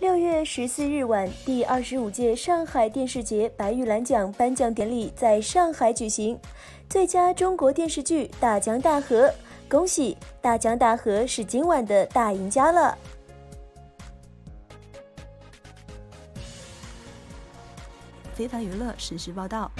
六月十四日晚第二十五届上海电视节白玉兰奖颁奖典礼在上海举行最佳中国电视剧大江大河恭喜大江大河是今晚的大赢家了。非凡娱乐实时报道。